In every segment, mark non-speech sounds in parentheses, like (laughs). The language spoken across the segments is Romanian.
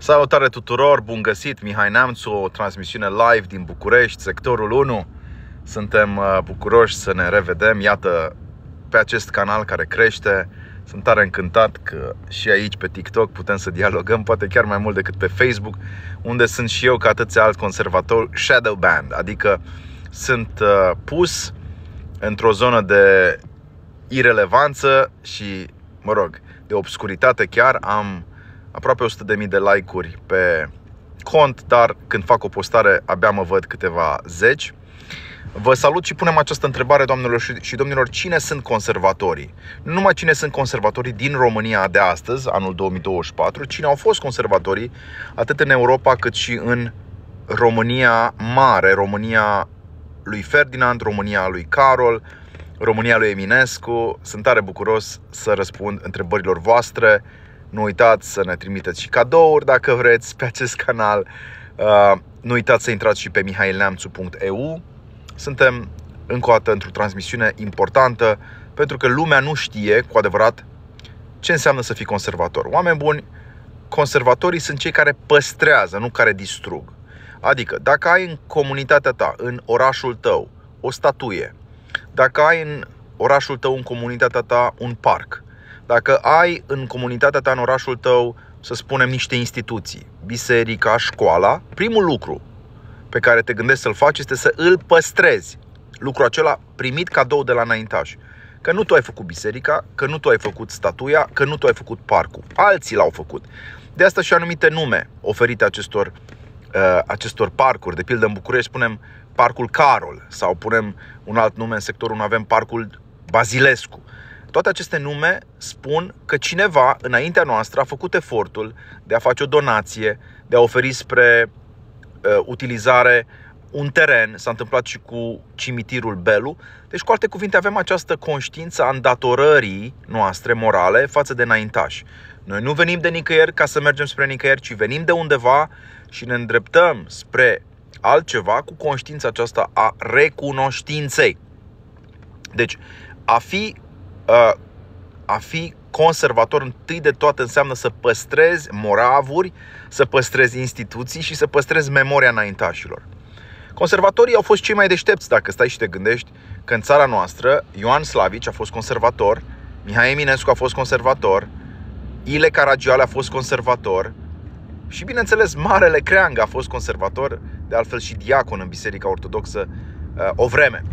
Salutare tuturor, bun găsit, Mihai Neamțu, o transmisiune live din București, sectorul 1. Suntem uh, bucuroși să ne revedem, iată, pe acest canal care crește. Sunt tare încântat că și aici pe TikTok putem să dialogăm, poate chiar mai mult decât pe Facebook, unde sunt și eu ca atâția alți conservatori shadow band, adică sunt uh, pus într-o zonă de irelevanță și, mă rog, de obscuritate chiar. Am aproape 100.000 de like-uri pe cont, dar când fac o postare abia mă văd câteva zeci. Vă salut și punem această întrebare, doamnelor și domnilor, cine sunt conservatorii? Nu numai cine sunt conservatorii din România de astăzi, anul 2024, cine au fost conservatorii atât în Europa cât și în România mare, România lui Ferdinand, România lui Carol, România lui Eminescu. Sunt tare bucuros să răspund întrebărilor voastre. Nu uitați să ne trimiteți și cadouri dacă vreți pe acest canal. Uh, nu uitați să intrați și pe mihailneamțu.eu. Suntem încă o dată într-o transmisiune importantă pentru că lumea nu știe cu adevărat ce înseamnă să fii conservator. Oameni buni, conservatorii sunt cei care păstrează, nu care distrug. Adică, dacă ai în comunitatea ta, în orașul tău, o statuie, dacă ai în orașul tău, în comunitatea ta, un parc, dacă ai în comunitatea ta, în orașul tău, să spunem, niște instituții, biserica, școala, primul lucru pe care te gândești să-l faci este să îl păstrezi. Lucrul acela primit cadou de la înaintaș. Că nu tu ai făcut biserica, că nu tu ai făcut statuia, că nu tu ai făcut parcul. Alții l-au făcut. De asta și anumite nume oferite acestor, uh, acestor parcuri. De pildă în București spunem Parcul Carol sau punem un alt nume în sectorul 1 avem Parcul Bazilescu. Toate aceste nume spun că cineva înaintea noastră a făcut efortul de a face o donație, de a oferi spre uh, utilizare un teren, s-a întâmplat și cu cimitirul Belu. Deci, cu alte cuvinte, avem această conștiință a îndatorării noastre morale față de înaintași. Noi nu venim de nicăieri ca să mergem spre nicăieri, ci venim de undeva și ne îndreptăm spre altceva cu conștiința aceasta a recunoștinței. Deci, a fi, uh, a fi conservator întâi de toate înseamnă să păstrezi moravuri, să păstrezi instituții și să păstrezi memoria înaintașilor. Conservatorii au fost cei mai deștepți, dacă stai și te gândești, că în țara noastră Ioan Slavici a fost conservator, Mihai Eminescu a fost conservator, Ile Caragiale a fost conservator și, bineînțeles, Marele Creangă a fost conservator, de altfel și diacon în Biserica Ortodoxă uh, o vreme.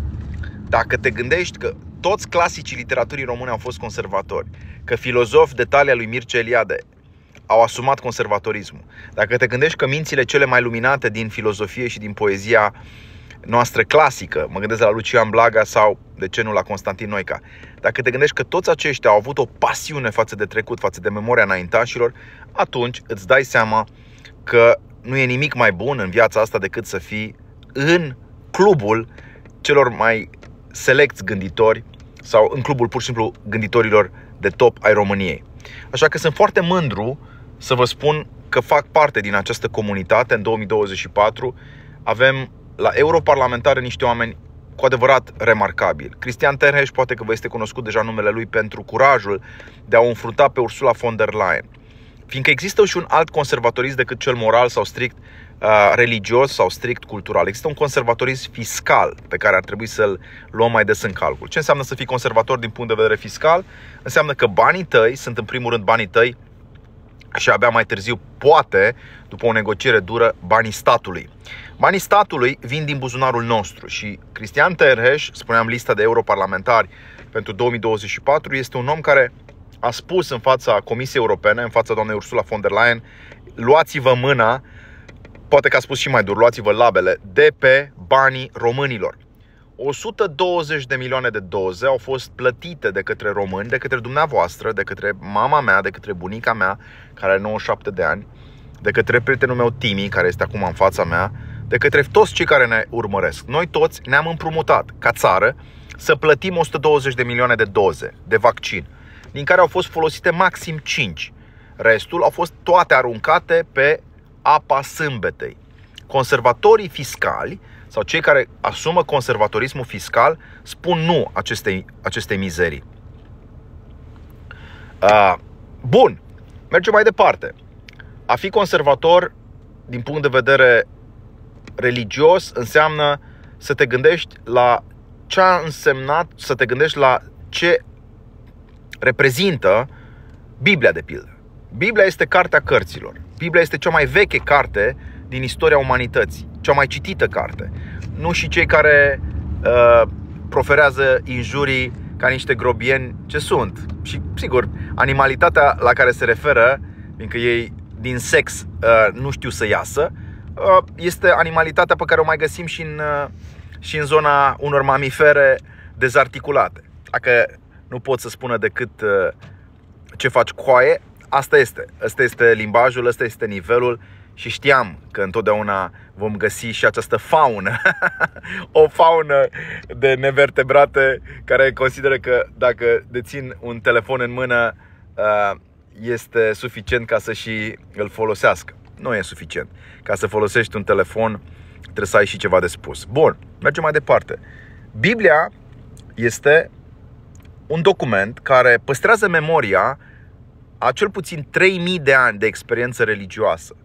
Dacă te gândești că toți clasicii literaturii române au fost conservatori, că filozofi de talia lui Mircea Eliade au asumat conservatorismul, dacă te gândești că mințile cele mai luminate din filozofie și din poezia noastră clasică, mă gândesc la Lucian Blaga sau, de ce nu, la Constantin Noica, dacă te gândești că toți aceștia au avut o pasiune față de trecut, față de memoria înaintașilor, atunci îți dai seama că nu e nimic mai bun în viața asta decât să fii în clubul celor mai selecți gânditori sau în clubul pur și simplu gânditorilor de top ai României. Așa că sunt foarte mândru să vă spun că fac parte din această comunitate în 2024. Avem la europarlamentare niște oameni cu adevărat remarcabil. Cristian Terheș poate că vă este cunoscut deja numele lui pentru curajul de a o înfrunta pe Ursula von der Leyen. Fiindcă există și un alt conservatorism decât cel moral sau strict uh, religios sau strict cultural. Există un conservatorism fiscal pe care ar trebui să-l luăm mai des în calcul. Ce înseamnă să fii conservator din punct de vedere fiscal? Înseamnă că banii tăi sunt în primul rând banii tăi și abia mai târziu, poate, după o negociere dură, banii statului. Banii statului vin din buzunarul nostru și Cristian Terheș, spuneam lista de europarlamentari pentru 2024, este un om care a spus în fața Comisiei Europene, în fața doamnei Ursula von der Leyen, luați-vă mâna, poate că a spus și mai dur, luați-vă labele, de pe banii românilor. 120 de milioane de doze au fost plătite de către români, de către dumneavoastră, de către mama mea, de către bunica mea, care are 97 de ani, de către prietenul meu Timi, care este acum în fața mea, de către toți cei care ne urmăresc. Noi toți ne-am împrumutat ca țară să plătim 120 de milioane de doze de vaccin din care au fost folosite maxim 5. Restul au fost toate aruncate pe apa sâmbetei. Conservatorii fiscali sau cei care asumă conservatorismul fiscal spun nu acestei, acestei mizerii. Uh, bun, mergem mai departe. A fi conservator din punct de vedere religios înseamnă să te gândești la ce a însemnat, să te gândești la ce reprezintă Biblia de pildă. Biblia este cartea cărților. Biblia este cea mai veche carte din istoria umanității, cea mai citită carte. Nu și cei care uh, proferează injurii ca niște grobieni ce sunt. Și, sigur, animalitatea la care se referă, fiindcă ei din sex uh, nu știu să iasă, uh, este animalitatea pe care o mai găsim și în, uh, și în zona unor mamifere dezarticulate. Dacă nu pot să spună decât uh, ce faci coaie, asta este. Asta este limbajul, ăsta este nivelul și știam că întotdeauna vom găsi și această faună, (laughs) o faună de nevertebrate care consideră că dacă dețin un telefon în mână uh, este suficient ca să și îl folosească. Nu e suficient. Ca să folosești un telefon trebuie să ai și ceva de spus. Bun, mergem mai departe. Biblia este un document care păstrează memoria a cel puțin 3000 de ani de experiență religioasă.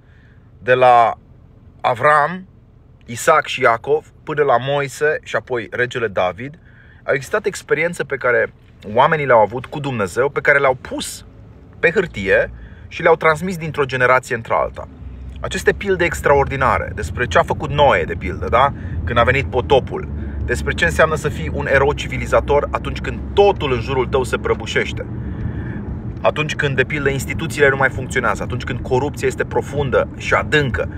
De la Avram, Isaac și Iacov până la Moise și apoi regele David, au existat experiențe pe care oamenii le-au avut cu Dumnezeu, pe care le-au pus pe hârtie și le-au transmis dintr-o generație într-alta. Aceste pilde extraordinare despre ce a făcut Noe, de pildă, da? când a venit potopul, despre ce înseamnă să fii un erou civilizator atunci când totul în jurul tău se prăbușește, atunci când, de pildă, instituțiile nu mai funcționează, atunci când corupția este profundă și adâncă,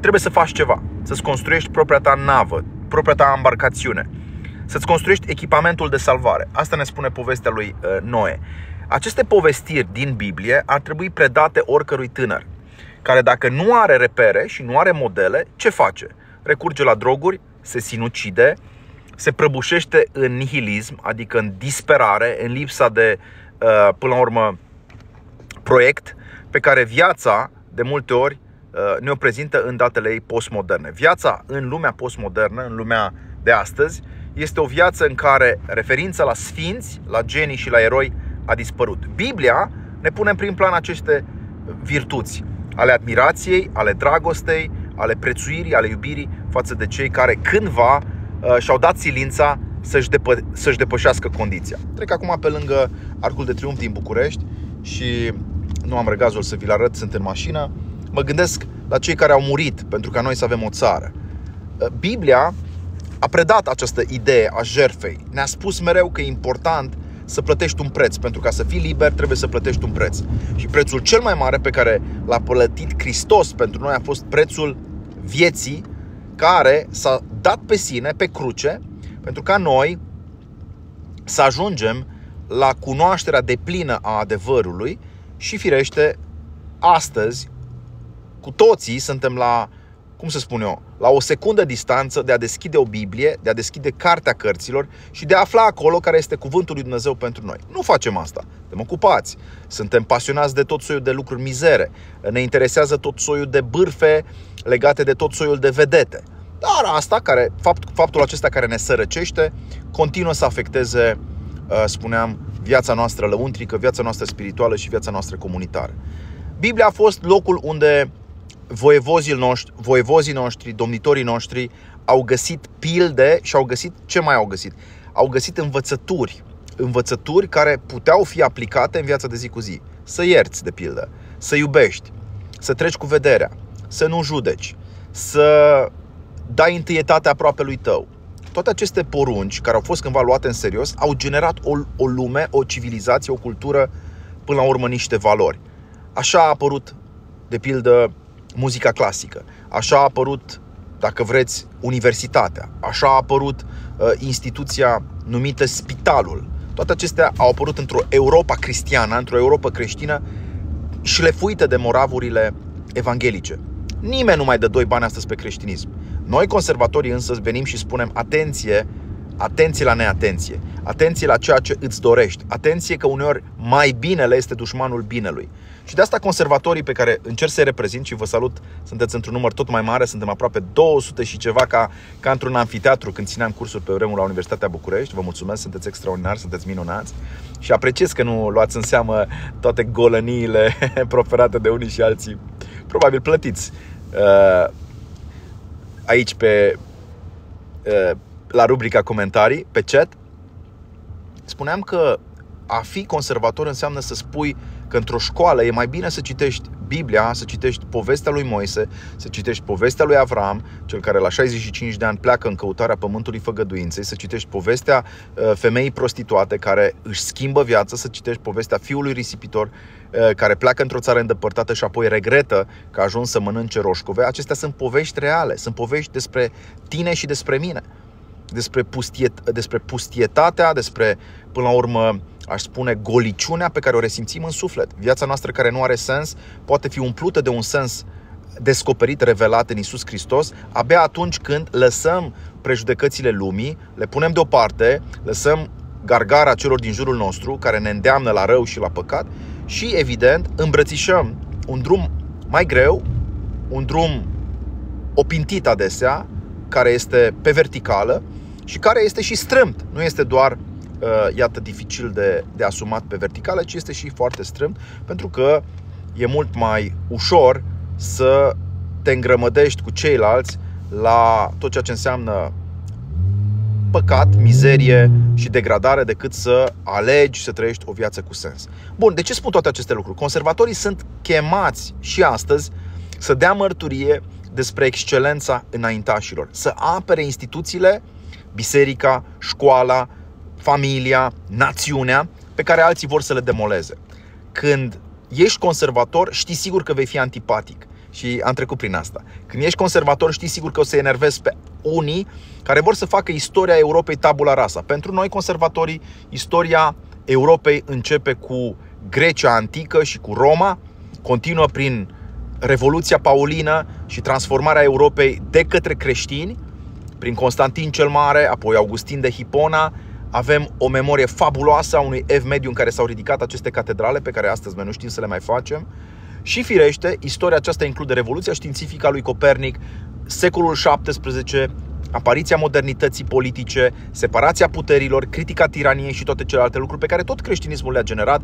trebuie să faci ceva, să-ți construiești propria ta navă, propria ta embarcațiune, să-ți construiești echipamentul de salvare. Asta ne spune povestea lui uh, Noe. Aceste povestiri din Biblie ar trebui predate oricărui tânăr, care dacă nu are repere și nu are modele, ce face? Recurge la droguri, se sinucide, se prăbușește în nihilism, adică în disperare, în lipsa de, uh, până la urmă, proiect pe care viața, de multe ori, uh, ne-o prezintă în datele ei postmoderne. Viața în lumea postmodernă, în lumea de astăzi, este o viață în care referința la sfinți, la genii și la eroi a dispărut. Biblia ne pune în prim plan aceste virtuți ale admirației, ale dragostei, ale prețuirii, ale iubirii față de cei care cândva uh, și-au dat silința să-și, depă- să-și depășească condiția. Trec acum pe lângă Arcul de Triunf din București și nu am răgazul să vi-l arăt, sunt în mașină. Mă gândesc la cei care au murit pentru ca noi să avem o țară. Uh, Biblia a predat această idee a jerfei. Ne-a spus mereu că e important să plătești un preț. Pentru ca să fii liber, trebuie să plătești un preț. Și prețul cel mai mare pe care l-a plătit Hristos pentru noi a fost prețul vieții care s-a dat pe sine, pe cruce, pentru ca noi să ajungem la cunoașterea deplină a adevărului și firește, astăzi, cu toții suntem la cum să spun eu, la o secundă distanță de a deschide o Biblie, de a deschide cartea cărților și de a afla acolo care este cuvântul lui Dumnezeu pentru noi. Nu facem asta. Suntem ocupați, suntem pasionați de tot soiul de lucruri mizere, ne interesează tot soiul de bârfe legate de tot soiul de vedete. Dar asta, care, fapt, faptul acesta care ne sărăcește, continuă să afecteze, uh, spuneam, viața noastră lăuntrică, viața noastră spirituală și viața noastră comunitară. Biblia a fost locul unde voievozii noștri, voievozii noștri, domnitorii noștri au găsit pilde și au găsit, ce mai au găsit? Au găsit învățături, învățături care puteau fi aplicate în viața de zi cu zi. Să ierți, de pildă, să iubești, să treci cu vederea, să nu judeci, să dai întâietate aproape lui tău. Toate aceste porunci, care au fost cândva luate în serios, au generat o, o lume, o civilizație, o cultură, până la urmă niște valori. Așa a apărut, de pildă, muzica clasică. Așa a apărut, dacă vreți, universitatea. Așa a apărut uh, instituția numită Spitalul. Toate acestea au apărut într-o Europa cristiană, într-o Europa creștină și șlefuită de moravurile evanghelice. Nimeni nu mai dă doi bani astăzi pe creștinism. Noi, conservatorii, însă, venim și spunem atenție, atenție la neatenție, atenție la ceea ce îți dorești, atenție că uneori mai binele este dușmanul binelui. Și de asta conservatorii pe care încerc să-i reprezint și vă salut, sunteți într-un număr tot mai mare, suntem aproape 200 și ceva ca, ca într-un anfiteatru când țineam cursuri pe vremuri la Universitatea București. Vă mulțumesc, sunteți extraordinari, sunteți minunați și apreciez că nu luați în seamă toate golăniile (laughs) proferate de unii și alții probabil plătiți uh, aici pe uh, la rubrica comentarii, pe chat. Spuneam că a fi conservator înseamnă să spui că într-o școală e mai bine să citești Biblia, să citești povestea lui Moise, să citești povestea lui Avram, cel care la 65 de ani pleacă în căutarea pământului făgăduinței, să citești povestea uh, femeii prostituate care își schimbă viața, să citești povestea fiului risipitor uh, care pleacă într-o țară îndepărtată și apoi regretă că a ajuns să mănânce roșcove. Acestea sunt povești reale, sunt povești despre tine și despre mine despre, pustiet, despre pustietatea, despre, până la urmă, aș spune, goliciunea pe care o resimțim în suflet. Viața noastră care nu are sens poate fi umplută de un sens descoperit, revelat în Isus Hristos, abia atunci când lăsăm prejudecățile lumii, le punem deoparte, lăsăm gargara celor din jurul nostru care ne îndeamnă la rău și la păcat și, evident, îmbrățișăm un drum mai greu, un drum opintit adesea, care este pe verticală și care este și strâmt. Nu este doar Uh, iată, dificil de, de asumat pe verticală, ci este și foarte strâmt, pentru că e mult mai ușor să te îngrămădești cu ceilalți la tot ceea ce înseamnă păcat, mizerie și degradare decât să alegi să trăiești o viață cu sens. Bun, de ce spun toate aceste lucruri? Conservatorii sunt chemați și astăzi să dea mărturie despre excelența înaintașilor, să apere instituțiile, biserica, școala, familia, națiunea, pe care alții vor să le demoleze. Când ești conservator, știi sigur că vei fi antipatic. Și am trecut prin asta. Când ești conservator, știi sigur că o să enervezi pe unii care vor să facă istoria Europei tabula rasa. Pentru noi, conservatorii, istoria Europei începe cu Grecia antică și cu Roma, continuă prin Revoluția Paulină și transformarea Europei de către creștini, prin Constantin cel Mare, apoi Augustin de Hipona, avem o memorie fabuloasă a unui ev mediu în care s-au ridicat aceste catedrale pe care astăzi noi nu știm să le mai facem. Și firește, istoria aceasta include revoluția științifică a lui Copernic, secolul XVII, apariția modernității politice, separația puterilor, critica tiraniei și toate celelalte lucruri pe care tot creștinismul le-a generat,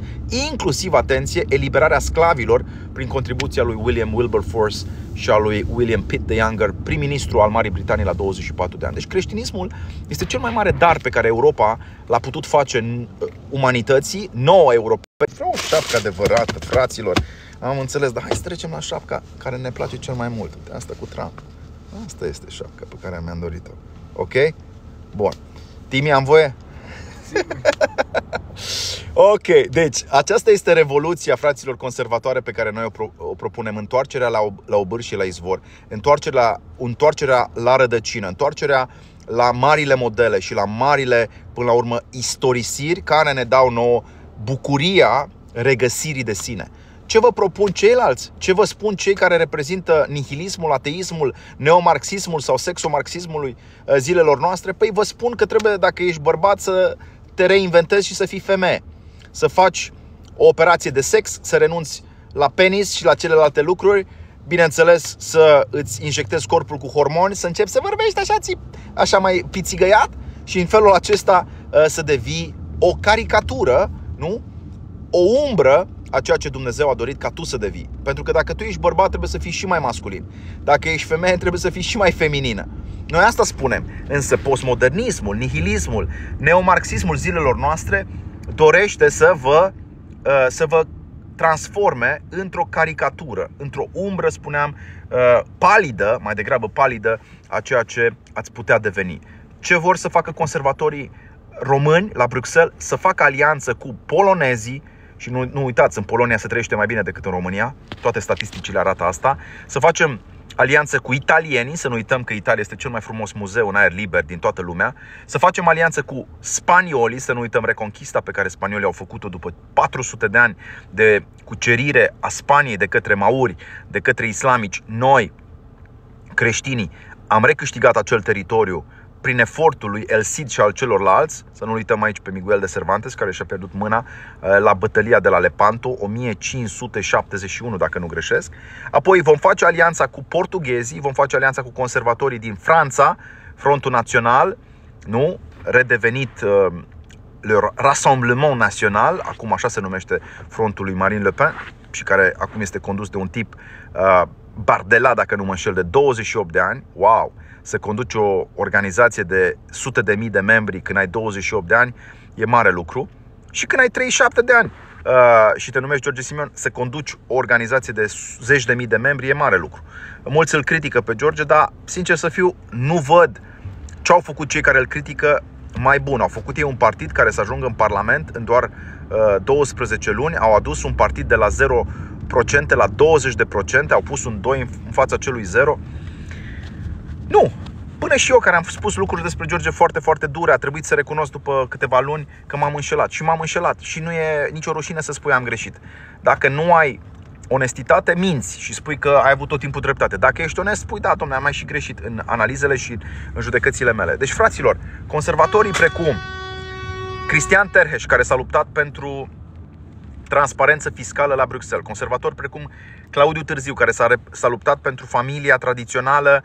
inclusiv, atenție, eliberarea sclavilor prin contribuția lui William Wilberforce și a lui William Pitt the Younger, prim-ministru al Marii Britanii la 24 de ani. Deci creștinismul este cel mai mare dar pe care Europa l-a putut face în uh, umanității, nouă europeni. Vreau o șapcă adevărată, fraților. Am înțeles, dar hai să trecem la șapca care ne place cel mai mult. Asta cu Trump. Asta este șapca pe care mi-am dorit-o. Ok? Bun. Timi, am voie? (laughs) ok, deci aceasta este revoluția fraților conservatoare pe care noi o, pro- o propunem. Întoarcerea la, la obâr și la izvor. Întoarcerea, întoarcerea la rădăcină. Întoarcerea la marile modele și la marile, până la urmă, istorisiri care ne dau nouă bucuria regăsirii de sine. Ce vă propun ceilalți? Ce vă spun cei care reprezintă nihilismul, ateismul, neomarxismul sau sexomarxismul uh, zilelor noastre? Păi vă spun că trebuie, dacă ești bărbat, să te reinventezi și să fii femeie. Să faci o operație de sex, să renunți la penis și la celelalte lucruri, bineînțeles să îți injectezi corpul cu hormoni, să începi să vorbești așa, ți, așa mai pițigăiat și în felul acesta uh, să devii o caricatură, nu? O umbră a ceea ce Dumnezeu a dorit ca tu să devii. Pentru că dacă tu ești bărbat, trebuie să fii și mai masculin. Dacă ești femeie, trebuie să fii și mai feminină. Noi asta spunem. Însă postmodernismul, nihilismul, neomarxismul zilelor noastre dorește să vă, uh, să vă transforme într-o caricatură, într-o umbră, spuneam, uh, palidă, mai degrabă palidă, a ceea ce ați putea deveni. Ce vor să facă conservatorii români la Bruxelles? Să facă alianță cu polonezii, și nu, nu uitați, în Polonia se trăiește mai bine decât în România, toate statisticile arată asta, să facem alianță cu italienii, să nu uităm că Italia este cel mai frumos muzeu în aer liber din toată lumea, să facem alianță cu spaniolii, să nu uităm reconquista pe care spaniolii au făcut-o după 400 de ani de cucerire a Spaniei de către mauri, de către islamici, noi, creștinii, am recâștigat acel teritoriu prin efortul lui El Cid și al celorlalți, să nu uităm aici pe Miguel de Cervantes, care și-a pierdut mâna uh, la bătălia de la Lepanto, 1571, dacă nu greșesc. Apoi vom face alianța cu portughezii, vom face alianța cu conservatorii din Franța, Frontul Național, nu? redevenit uh, le Rassemblement Național, acum așa se numește frontul lui Marine Le Pen, și care acum este condus de un tip uh, Bardela, dacă nu mă înșel, de 28 de ani, wow, să conduci o organizație de sute de mii de membri când ai 28 de ani, e mare lucru. Și când ai 37 de ani uh, și te numești George Simion, să conduci o organizație de zeci de mii de membri e mare lucru. Mulți îl critică pe George, dar, sincer să fiu, nu văd ce au făcut cei care îl critică mai bun. Au făcut ei un partid care să ajungă în Parlament în doar uh, 12 luni, au adus un partid de la 0% la 20%, au pus un 2 în fața celui 0. Nu, Până și eu care am spus lucruri despre George foarte, foarte dure, a trebuit să recunosc după câteva luni că m-am înșelat. Și m-am înșelat. Și nu e nicio rușine să spui am greșit. Dacă nu ai onestitate, minți și spui că ai avut tot timpul dreptate. Dacă ești onest, spui, da, domnule, am mai și greșit în analizele și în judecățile mele. Deci, fraților, conservatorii precum Cristian Terheș, care s-a luptat pentru transparență fiscală la Bruxelles, conservatori precum Claudiu Târziu, care s-a, s-a luptat pentru familia tradițională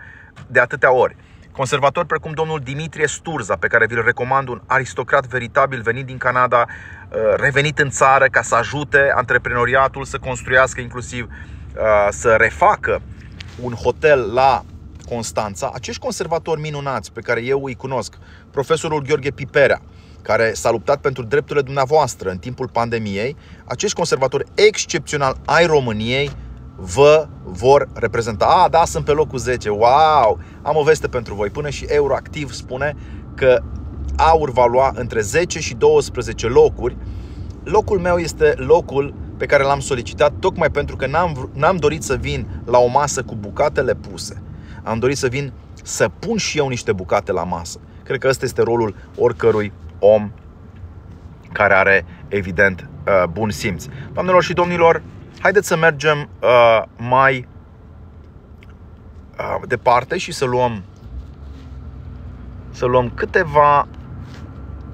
de atâtea ori, conservatori precum domnul Dimitrie Sturza, pe care vi-l recomand, un aristocrat veritabil venit din Canada, uh, revenit în țară ca să ajute antreprenoriatul să construiască inclusiv, uh, să refacă un hotel la Constanța. Acești conservatori minunați pe care eu îi cunosc, profesorul Gheorghe Piperea, care s-a luptat pentru drepturile dumneavoastră în timpul pandemiei, acești conservatori excepțional ai României vă vor reprezenta. A, da, sunt pe locul 10. Wow! Am o veste pentru voi. Până și Euroactiv spune că aur va lua între 10 și 12 locuri. Locul meu este locul pe care l-am solicitat tocmai pentru că n-am, n-am dorit să vin la o masă cu bucatele puse. Am dorit să vin să pun și eu niște bucate la masă. Cred că ăsta este rolul oricărui om care are, evident, uh, bun simț. Doamnelor și domnilor, haideți să mergem uh, mai uh, departe și să luăm să luăm câteva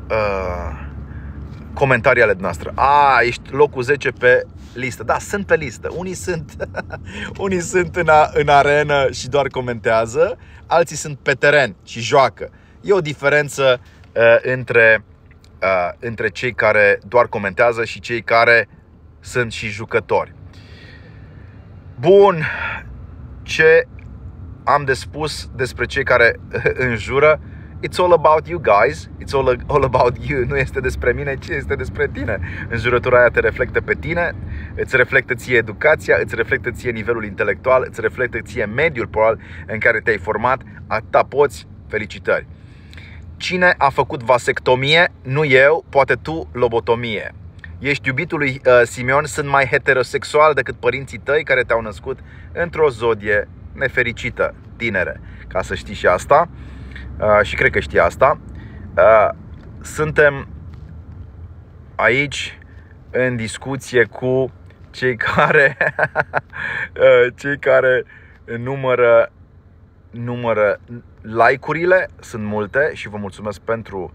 uh, comentarii ale noastre. A, ești locul 10 pe listă. Da, sunt pe listă. Unii sunt, (laughs) unii sunt în, a, în arenă și doar comentează, alții sunt pe teren și joacă. E o diferență uh, între, uh, între cei care doar comentează și cei care sunt și jucători. Bun, ce am de spus despre cei care (laughs) înjură? It's all about you guys, it's all, all about you, nu este despre mine, ci este despre tine. Înjurătura aia te reflectă pe tine, îți reflectă ție educația, îți reflectă ție nivelul intelectual, îți reflectă ție mediul probabil în care te-ai format, atâta poți, felicitări. Cine a făcut vasectomie? Nu eu, poate tu lobotomie ești iubitul lui uh, Simeon, sunt mai heterosexual decât părinții tăi care te-au născut într-o zodie nefericită, tinere. Ca să știi și asta, uh, și cred că știi asta, uh, suntem aici în discuție cu cei care, (laughs) cei care numără, numără like-urile, sunt multe și vă mulțumesc pentru,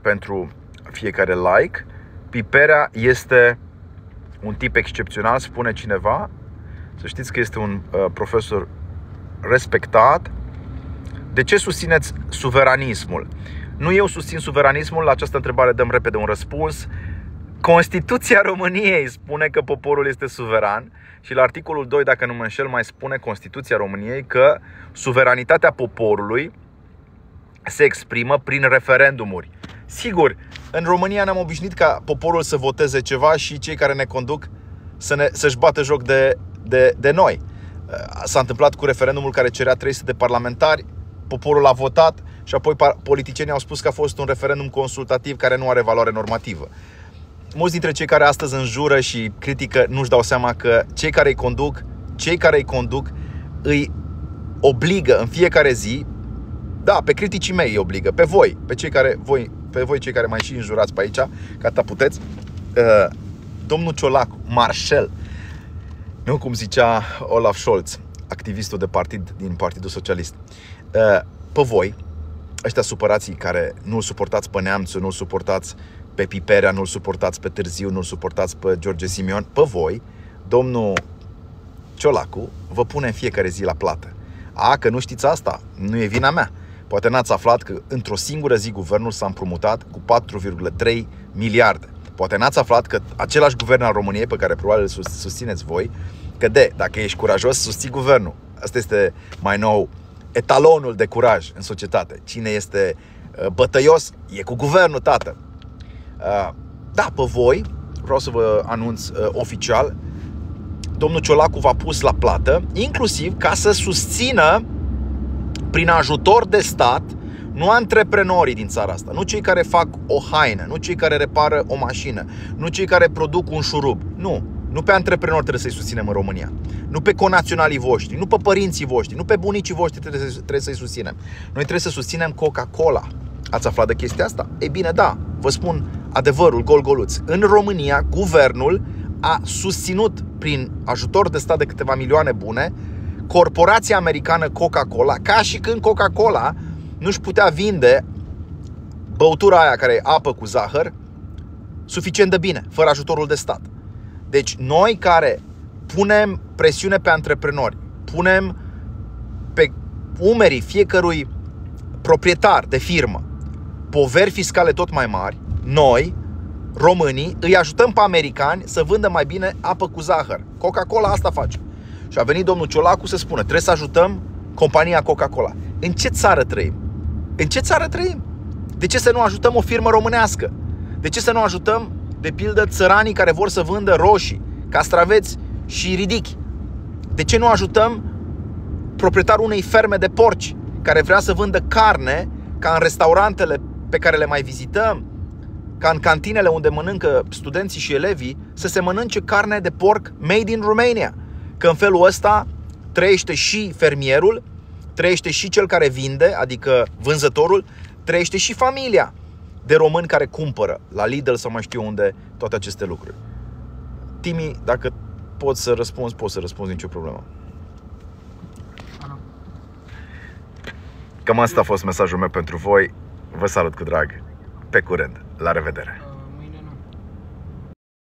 pentru fiecare like Piperea este un tip excepțional, spune cineva. Să știți că este un uh, profesor respectat. De ce susțineți suveranismul? Nu eu susțin suveranismul, la această întrebare dăm repede un răspuns. Constituția României spune că poporul este suveran și la articolul 2, dacă nu mă înșel, mai spune Constituția României că suveranitatea poporului se exprimă prin referendumuri. Sigur, în România ne-am obișnuit ca poporul să voteze ceva și cei care ne conduc să ne, să-și bată joc de, de, de noi. S-a întâmplat cu referendumul care cerea 300 de parlamentari, poporul a votat și apoi politicienii au spus că a fost un referendum consultativ care nu are valoare normativă. Mulți dintre cei care astăzi înjură și critică nu-și dau seama că cei care îi conduc, cei care îi conduc îi obligă în fiecare zi, da, pe criticii mei îi obligă, pe voi, pe cei care voi pe voi cei care mai și înjurați pe aici, ca ta puteți, uh, domnul Ciolacu, Marshall, nu cum zicea Olaf Scholz, activistul de partid din Partidul Socialist, uh, pe voi, ăștia supărații care nu-l suportați pe Neamțu, nu-l suportați pe Piperea, nu-l suportați pe Târziu, nu-l suportați pe George Simion, pe voi, domnul Ciolacu vă pune în fiecare zi la plată. A, că nu știți asta, nu e vina mea. Poate n-ați aflat că într-o singură zi guvernul s-a împrumutat cu 4,3 miliarde. Poate n-ați aflat că același guvern al României pe care probabil îl susțineți voi, că de, dacă ești curajos, susții guvernul. Asta este mai nou etalonul de curaj în societate. Cine este uh, bătăios, e cu guvernul, tată. Uh, da, pe voi, vreau să vă anunț uh, oficial, domnul Ciolacu v-a pus la plată, inclusiv ca să susțină prin ajutor de stat nu antreprenorii din țara asta, nu cei care fac o haină, nu cei care repară o mașină, nu cei care produc un șurub. Nu, nu pe antreprenori trebuie să-i susținem în România. Nu pe conaționalii voștri, nu pe părinții voștri, nu pe bunicii voștri trebuie, să, trebuie să-i susținem. Noi trebuie să susținem Coca-Cola. Ați aflat de chestia asta? Ei bine, da, vă spun adevărul, gol-goluț. În România, guvernul a susținut prin ajutor de stat de câteva milioane bune corporația americană Coca-Cola, ca și când Coca-Cola nu-și putea vinde băutura aia care e apă cu zahăr suficient de bine, fără ajutorul de stat. Deci noi care punem presiune pe antreprenori, punem pe umerii fiecărui proprietar de firmă poveri fiscale tot mai mari, noi, românii, îi ajutăm pe americani să vândă mai bine apă cu zahăr. Coca-Cola asta face. Și a venit domnul Ciolacu să spună, trebuie să ajutăm compania Coca-Cola. În ce țară trăim? În ce țară trăim? De ce să nu ajutăm o firmă românească? De ce să nu ajutăm, de pildă, țăranii care vor să vândă roșii, castraveți și ridichi? De ce nu ajutăm proprietarul unei ferme de porci care vrea să vândă carne ca în restaurantele pe care le mai vizităm, ca în cantinele unde mănâncă studenții și elevii, să se mănânce carne de porc made in Romania? Că în felul ăsta trăiește și fermierul, trăiește și cel care vinde, adică vânzătorul, trăiește și familia de români care cumpără la Lidl sau mai știu unde toate aceste lucruri. Timi, dacă poți să răspunzi, poți să răspunzi nicio problemă. Cam asta a fost mesajul meu pentru voi. Vă salut cu drag. Pe curând. La revedere!